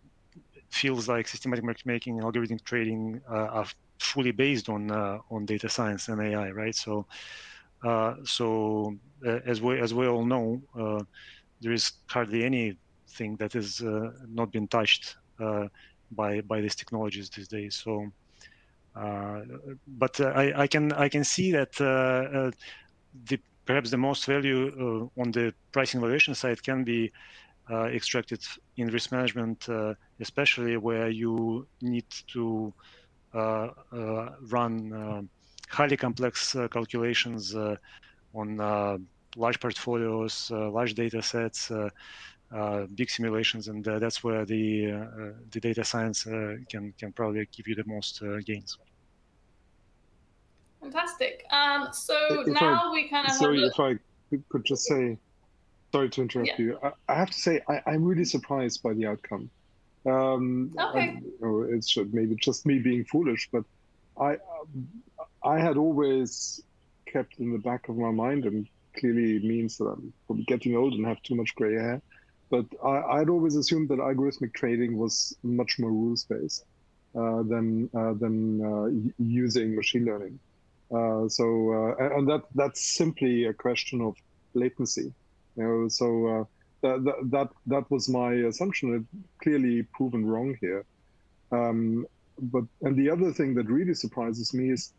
fields like systematic market making and algorithmic trading are fully based on on data science and AI, right? So so as we as we all know, there is hardly anything that has not been touched by by these technologies these days. So uh, Uh, but uh, I, I, can I can see that uh, uh the perhaps the most value uh, on the pricing valuation side can be extracted in risk management, especially where you need to run highly complex calculations on large portfolios, large data sets, uh, big simulations, and uh, that's where the uh, the data science can can probably give you the most gains. Fantastic. Um, so if now I, we kind of sorry if I could just say, sorry to interrupt yeah. you. I, I, have to say I, am really surprised by the outcome. Um, okay. I, you know, it's maybe just me being foolish, but I I had always kept in the back of my mind, and clearly means that I'm getting old and have too much gray hair. But I, would always assumed that algorithmic trading was much more rules based uh, than uh, than uh, using machine learning. Uh, so uh, and that that's simply a question of latency. You know, so that, that that was my assumption. It clearly proven wrong here. Um, but and the other thing that really surprises me is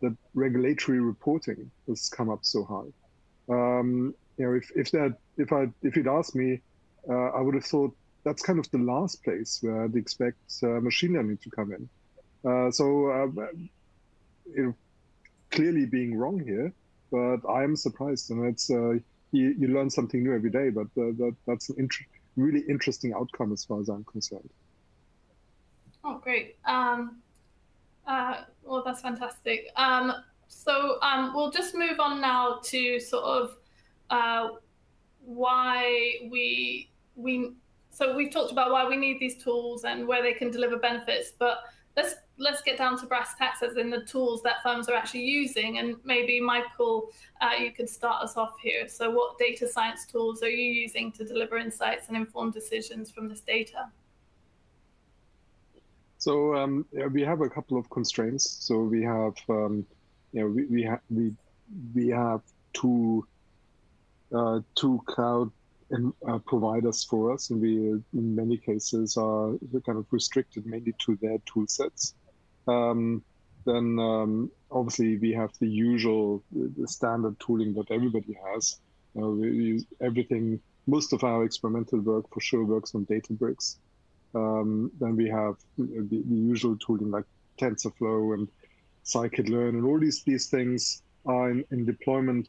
that regulatory reporting has come up so high. Um, you know, if, if that if I if you'd asked me I would have thought that's kind of the last place where I'd expect uh, machine learning to come in. Uh, so, you know, clearly being wrong here, but I am surprised, and it's you, you learn something new every day. But that that's an int really interesting outcome as far as I'm concerned. Oh, great. Um, uh, well, that's fantastic. Um, so um, we'll just move on now to sort of uh, why we we so we've talked about why we need these tools and where they can deliver benefits, but let's let's get down to brass tacks as in the tools that firms are actually using. And maybe Michael, uh, you could start us off here. So, what data science tools are you using to deliver insights and inform decisions from this data? So um, yeah, we have a couple of constraints. So we have, um, you know, we we, we we have two uh, two cloud uh, providers for us, and we, in many cases, are kind of restricted mainly to their tool sets. Um, then um, obviously we have the usual, the standard tooling that everybody has. Know, we use everything. Most of our experimental work for sure works on Databricks. Um, then we have the, the, usual tooling like TensorFlow and scikit-learn, and all these these things are in, in deployment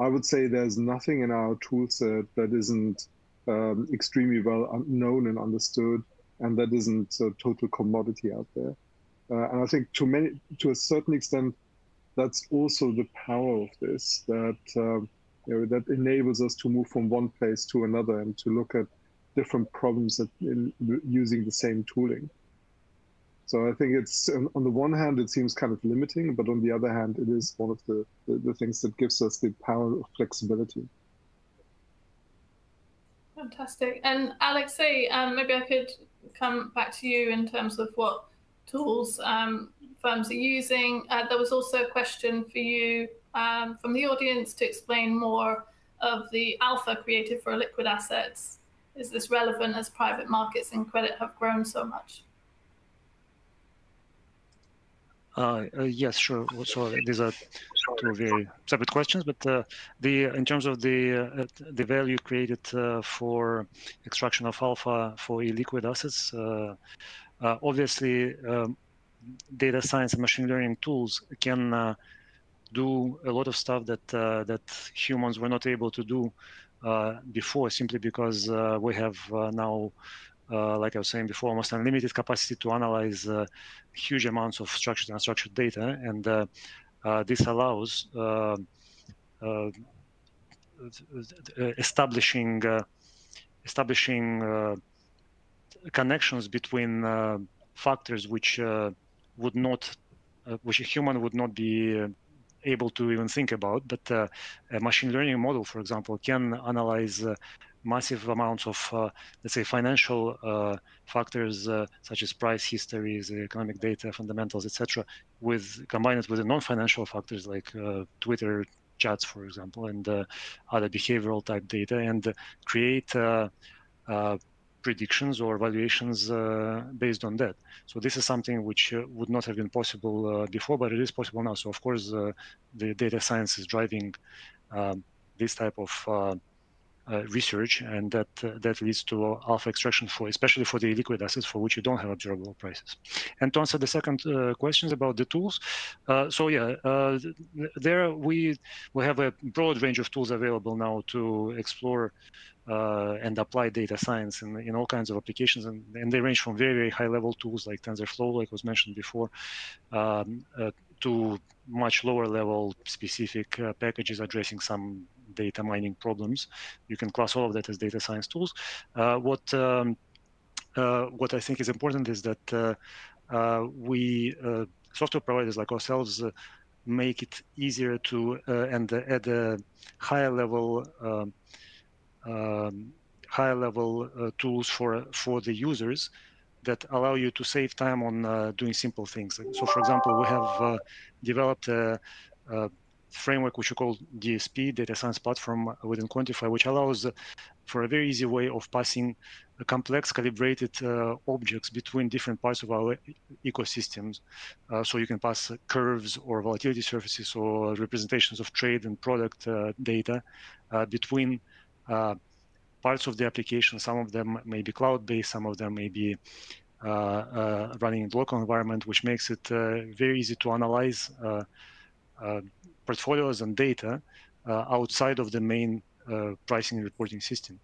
I would say there's nothing in our toolset that isn't um, extremely well known and understood, and that isn't a total commodity out there. Uh, and I think to many, to a certain extent, that's also the power of this that uh, you know, that enables us to move from one place to another and to look at different problems in, using the same tooling. So I think it's on the one hand it seems kind of limiting, but on the other hand it is one of the, the, the things that gives us the power of flexibility. Fantastic. And Alexei, um, maybe I could come back to you in terms of what tools um, firms are using. Uh, there was also a question for you um, from the audience to explain more of the alpha created for liquid assets? Is this relevant as private markets and credit have grown so much? Uh, uh, yes, sure. So these are two very separate questions, but uh, the in terms of the uh, the value created uh, for extraction of alpha for illiquid assets, uh, obviously um, data science and machine learning tools can do a lot of stuff that that humans were not able to do before, simply because we have now uh, like I was saying before, almost unlimited capacity to analyze uh, huge amounts of structured and unstructured data. And uh, uh this allows uh, uh, establishing establishing connections between factors which would not, which a human would not be able to even think about. But a machine learning model, for example, can analyze massive amounts of, uh, let's say, financial uh, factors uh, such as price histories, economic data, fundamentals, etc., with combine it with the non-financial factors like Twitter chats, for example, and other behavioral type data, and create predictions or evaluations uh, based on that. So this is something which uh, would not have been possible uh, before, but it is possible now. So of course, the data science is driving um, this type of uh, research, and that uh, that leads to alpha extraction for especially for the liquid assets for which you don't have observable prices. And to answer the second uh, questions about the tools, so yeah, there we we have a broad range of tools available now to explore uh, and apply data science in, in all kinds of applications. And, and, they range from very, very high level tools like TensorFlow, like was mentioned before, um, uh, to much lower level specific uh, packages addressing some data mining problems. You can class all of that as data science tools. Uh, what um, uh, what I think is important is that uh, we software providers like ourselves make it easier to and at a higher level um, um, higher level uh, tools for for the users that allow you to save time on uh, doing simple things. So, for example, we have uh, developed a, a, framework which we call DSP, Data Science Platform within Quantifi, which allows for a very easy way of passing complex calibrated uh, objects between different parts of our ecosystems. Uh, so you can pass curves or volatility surfaces or representations of trade and product uh, data uh, between uh, parts of the application. Some of them may be cloud-based, some of them may be uh, running in the local environment, which makes it very easy to analyze portfolios and data uh, outside of the main uh, pricing and reporting system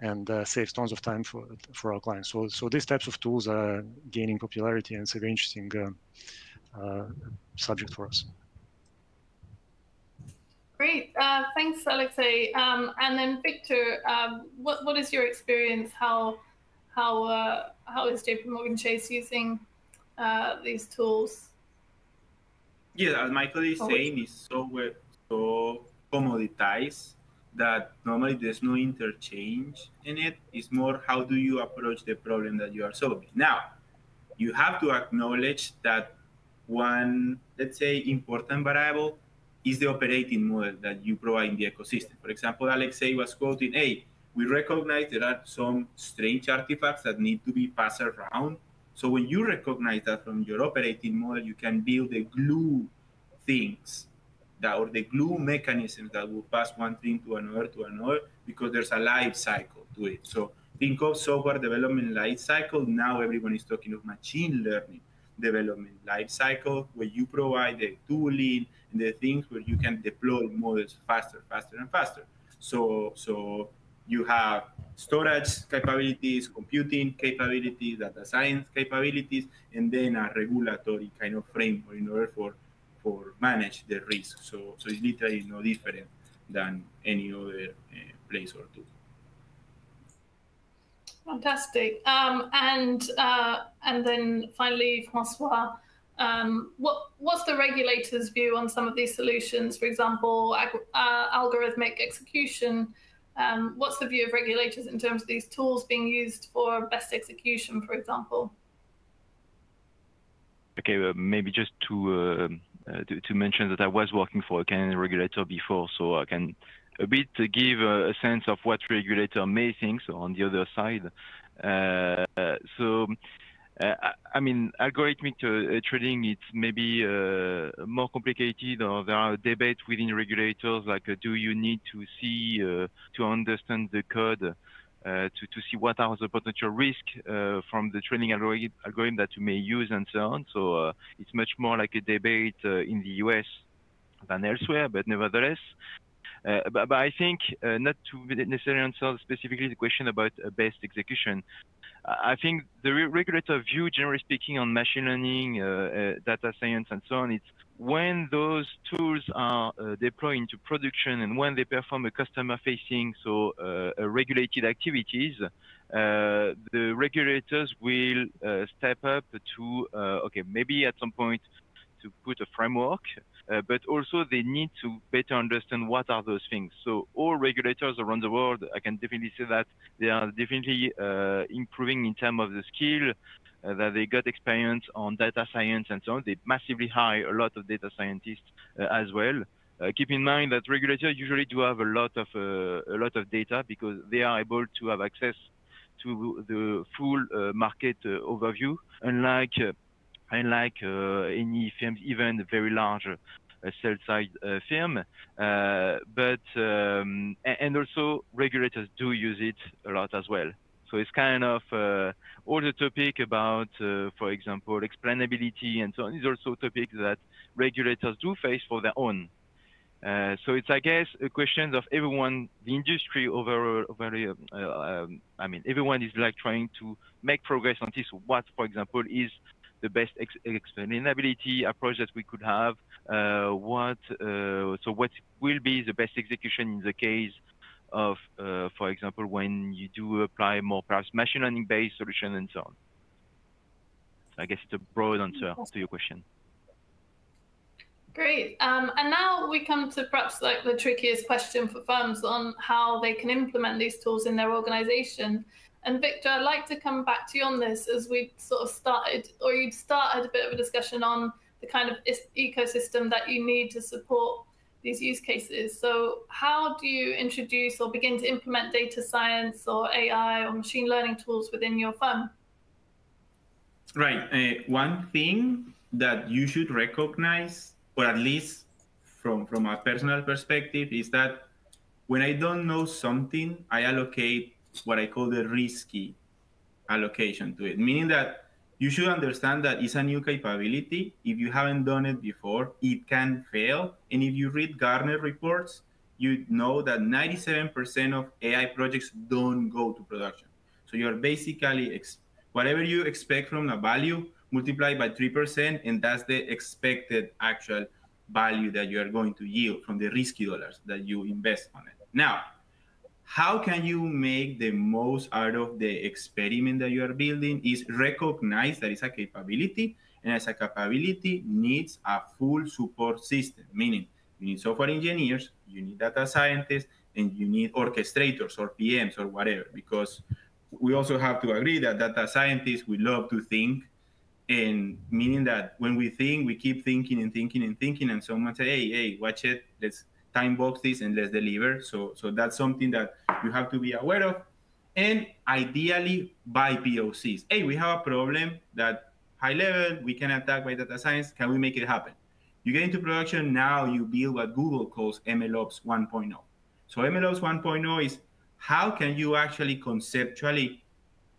and uh, saves tons of time for for our clients. So so these types of tools are gaining popularity and it's a very interesting uh, uh, subject for us. Great, uh, thanks, Alexei. Um, and then Victor, um, what what is your experience? How how how is JP Morgan Chase using these tools? Yeah, as Michael is oh, saying, it's so well, so commoditized that normally there's no interchange in it. It's more how do you approach the problem that you are solving. Now, you have to acknowledge that one, let's say, important variable is the operating model that you provide in the ecosystem. For example, Alexei was quoting, hey, we recognize there are some strange artifacts that need to be passed around so when you recognize that from your operating model, you can build the glue things that or the glue mechanisms that will pass one thing to another to another because there's a life cycle to it. So think of software development life cycle. Now everyone is talking of machine learning development life cycle where you provide the tooling and the things where you can deploy models faster, faster, and faster. So so you have storage capabilities, computing capabilities, data science capabilities, and then a regulatory kind of framework in order for for manage the risk. So so it's literally no different than any other uh, place or tool. Fantastic. Um, and uh, and then finally, Francois, um, what what's the regulator's view on some of these solutions? For example, uh, algorithmic execution um, what's the view of regulators in terms of these tools being used for best execution, for example? Okay, uh, maybe just to uh, uh, to, to, mention that I was working for a Canadian regulator before, so I can a bit give a, a sense of what regulator may think. So on the other side, uh, so. Uh, I mean, algorithmic uh, trading, it's maybe uh, more complicated or there are debates within regulators like do you need to see, to understand the code uh, to, see what are the potential risks uh, from the training algorithm, that you may use and so on. So uh, it's much more like a debate in the US than elsewhere, but nevertheless, uh, but, but, I think uh, not to necessarily answer specifically the question about uh, best execution. I think the re regulator view, generally speaking, on machine learning, data science, and so on, it's when those tools are uh, deployed into production and when they perform a customer facing, so uh, regulated activities, uh, the regulators will uh, step up to, uh, okay, maybe at some point to put a framework, uh, but also they need to better understand what are those things. So all regulators around the world, I can definitely say that they are definitely improving in terms of the skill, uh, that they got experience on data science and so on. They massively hire a lot of data scientists uh, as well. Uh, keep in mind that regulators usually do have a lot of uh, a lot of data because they are able to have access to the full uh, market uh, overview, unlike unlike any firms, even very large sell side firm. but um, and also regulators do use it a lot as well. So it's kind of uh, all the topic about, uh, for example, explainability and so on is also a topic that regulators do face for their own. Uh, so it's, I guess, a question of everyone, the industry overall, over, uh, um, I mean, everyone is like trying to make progress on this. What, for example, is the best ex explainability approach that we could have? Uh, what, uh, so what will be the best execution in the case of, uh, for example, when you do apply more perhaps machine learning based solution and so on. So I guess it's a broad answer to your question. Great. Um, and now we come to perhaps like the trickiest question for firms on how they can implement these tools in their organization. And Victor, I'd like to come back to you on this as we sort of started, or you'd started a bit of a discussion on the kind of ecosystem that you need to support these use cases. So how do you introduce or begin to implement data science or AI or machine learning tools within your firm? Right. Uh, one thing that you should recognize, or at least from, from a personal perspective, is that when I don't know something, I allocate what I call the risky allocation to it, meaning that you should understand that it's a new capability. If you haven't done it before, it can fail. And if you read Gartner reports, you know that 97% of AI projects don't go to production. So you're basically whatever you expect from a value multiplied by 3%, and that's the expected actual value that you are going to yield from the risky dollars that you invest on it. Now, how can you make the most out of the experiment that you are building is recognize that it's a capability and as a capability needs a full support system meaning you need software engineers you need data scientists and you need orchestrators or pms or whatever because we also have to agree that data scientists we love to think and meaning that when we think we keep thinking and thinking and thinking and someone say hey hey watch it. Let's time box this and let's deliver. So, so that's something that you have to be aware of. And ideally by POCs. Hey, we have a problem that high level, we can attack by data science. Can we make it happen? You get into production, now you build what Google calls MLOps 1.0. So MLOps 1.0 is how can you actually conceptually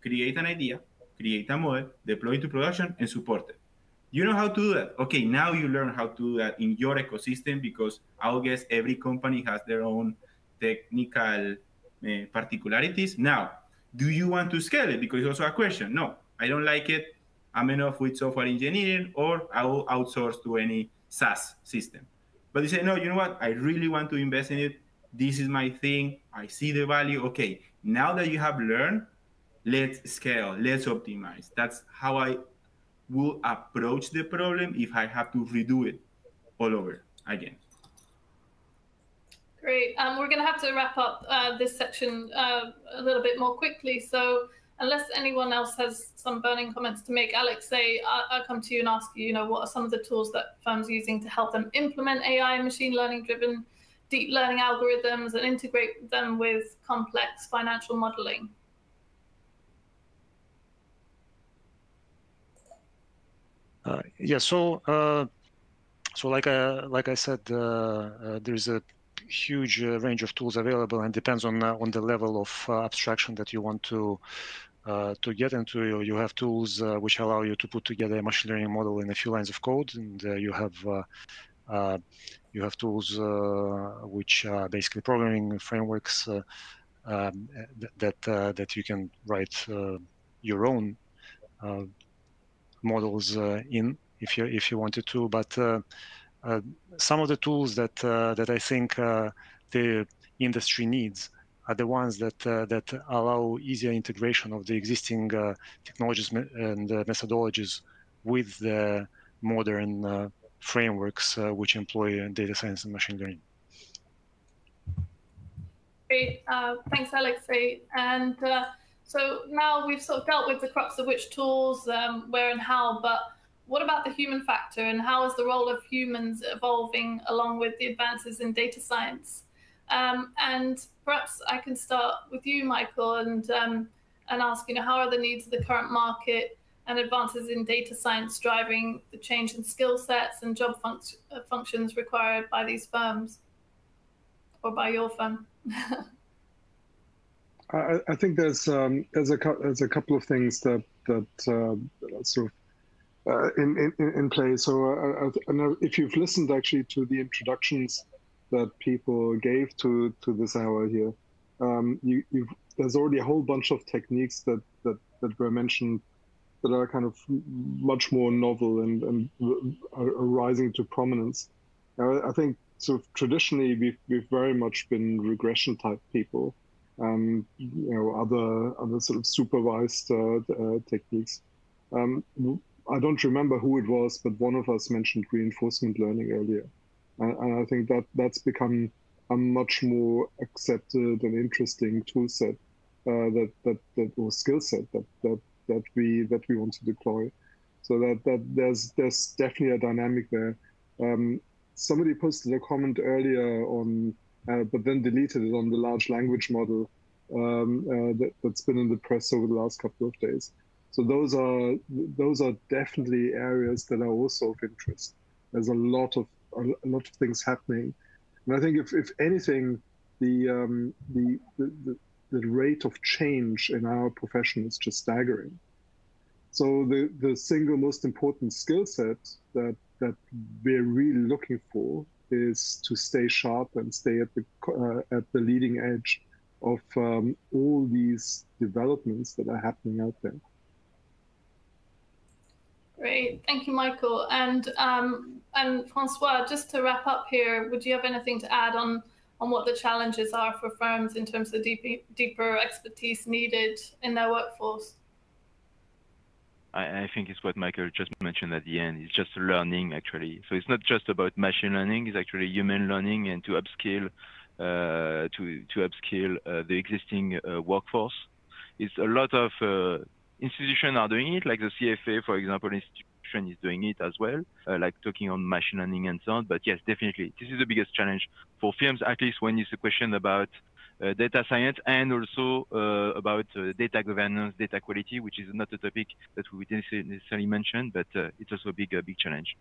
create an idea, create a model, deploy it to production, and support it. You know how to do that. Okay, now you learn how to do that in your ecosystem because I guess every company has their own technical uh, particularities. Now, do you want to scale it? Because it's also a question. No, I don't like it. I'm enough with software engineering, or I will outsource to any SaaS system. But you say, no, you know what? I really want to invest in it. This is my thing. I see the value. Okay, now that you have learned, let's scale, let's optimize. That's how I will approach the problem if I have to redo it all over again. Great. Um, we're going to have to wrap up uh, this section uh, a little bit more quickly. So unless anyone else has some burning comments to make, Alexei, I'll, I'll, come to you and ask you, you know, what are some of the tools that firms are using to help them implement AI machine learning driven deep learning algorithms and integrate them with complex financial modeling? Uh, yeah, so uh, so like I uh, like I said, uh, uh, there's a huge uh, range of tools available, and depends on on the level of abstraction that you want to to get into. You have tools which allow you to put together a machine learning model in a few lines of code, and you have you have tools which are basically programming frameworks um, that that you can write your own models uh, in if you if you wanted to. But uh, uh, some of the tools that that I think the industry needs are the ones that that allow easier integration of the existing technologies and methodologies with the modern frameworks which employ data science and machine learning. Great, uh, thanks, Alexei. And uh, so now we've sort of dealt with the crux of which tools, um, where and how, but what about the human factor and how is the role of humans evolving along with the advances in data science? Um, and perhaps I can start with you, Michael, and um, and ask, you know, how are the needs of the current market and advances in data science driving the change in skill sets and job uh, functions required by these firms or by your firm? I, I think there's um, there's a there's a couple of things that that uh, sort of uh, in, in in play. So uh, uh if you've listened actually to the introductions that people gave to to this hour here, um, you you there's already a whole bunch of techniques that that that were mentioned that are kind of much more novel and and are rising to prominence. I think sort of traditionally we've we've very much been regression type people um, you know, other other sort of supervised uh, uh, techniques. Um, I don't remember who it was, but one of us mentioned reinforcement learning earlier, and, and I think that that's become a much more accepted and interesting tool set uh, that that that or skill set that that that we that we want to deploy. So that that there's there's definitely a dynamic there. Um, somebody posted a comment earlier on but then deleted it on the large language model um, uh, that, has been in the press over the last couple of days. So those are those are definitely areas that are also of interest. There's a lot of a lot of things happening, and I think if, if anything, the, um, the, the the rate of change in our profession is just staggering. So the the single most important skill set that that we're really looking for is to stay sharp and stay at the uh, at the leading edge of um, all these developments that are happening out there. Great, thank you, Michael. And um, and Francois, just to wrap up here, would you have anything to add on on what the challenges are for firms in terms of deep, deeper expertise needed in their workforce? I, think it's what Michael just mentioned at the end. It's just learning, actually. So it's not just about machine learning. It's actually human learning and to upskill, uh, to to upskill uh, the existing uh, workforce. It's a lot of uh, institutions are doing it, like the CFA, for example, institution is doing it as well, uh, like talking on machine learning and so on. But yes, definitely, this is the biggest challenge for firms, at least when it's a question about data science and also uh, about uh, data governance, data quality, which is not a topic that we would necessarily mention, but it's also a big, big challenge.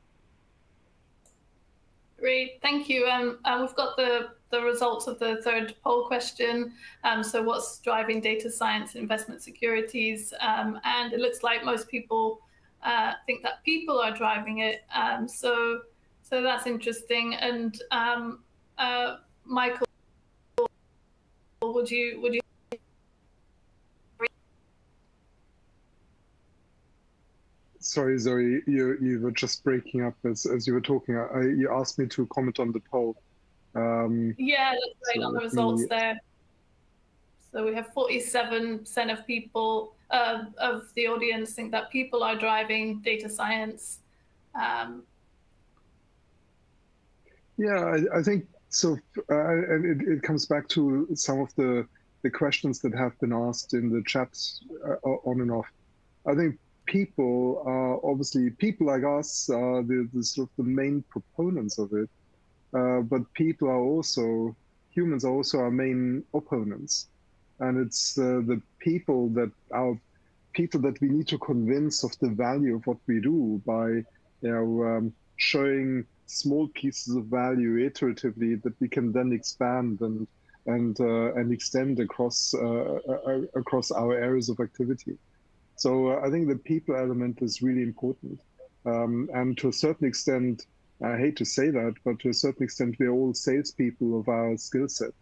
Great, thank you. Um, we've got the, the results of the third poll question. Um, so what's driving data science investment securities? Um, and it looks like most people uh, think that people are driving it. Um, so, so that's interesting. And um, uh, Michael, would you would you? Sorry zoe you you were just breaking up as, as you were talking. I, you asked me to comment on the poll. Um, yeah that's right so on the results me... there. So we have 47% of people uh, of the audience think that people are driving data science. Um, yeah I, I think so uh, and it, it comes back to some of the the questions that have been asked in the chat uh, on and off. I think people are obviously people like us are the, the sort of the main proponents of it, uh, but people are also humans are also our main opponents, and it's uh, the people that our people that we need to convince of the value of what we do by you know um, showing small pieces of value iteratively that we can then expand and and uh, and extend across uh, uh across our areas of activity. So uh, I think the people element is really important, um, and to a certain extent, I hate to say that, but to a certain extent, we're all salespeople of our skill set,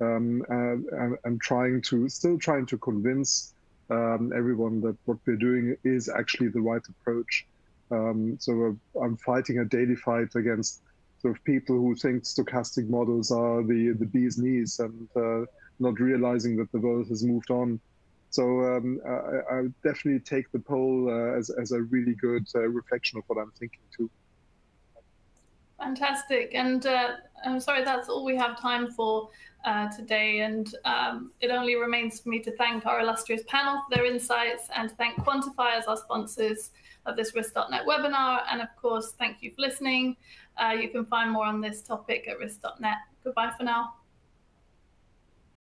um, and, and, and, trying to still trying to convince um, everyone that what we're doing is actually the right approach. Um, so uh, I'm fighting a daily fight against sort of people who think stochastic models are the the bee's knees and uh, not realizing that the world has moved on. So um, I, I definitely take the poll uh, as as a really good uh, reflection of what I'm thinking too. Fantastic, and uh, I'm sorry that's all we have time for. Uh, today. And um, it only remains for me to thank our illustrious panel for their insights and thank Quantifi as our sponsors of this risk.net webinar. And of course, thank you for listening. Uh, you can find more on this topic at risk.net. Goodbye for now.